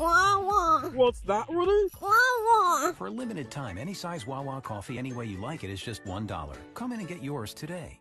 Wawa. What's that, Rudy? Wawa. For a limited time, any size Wawa coffee any way you like it is just $1. Come in and get yours today.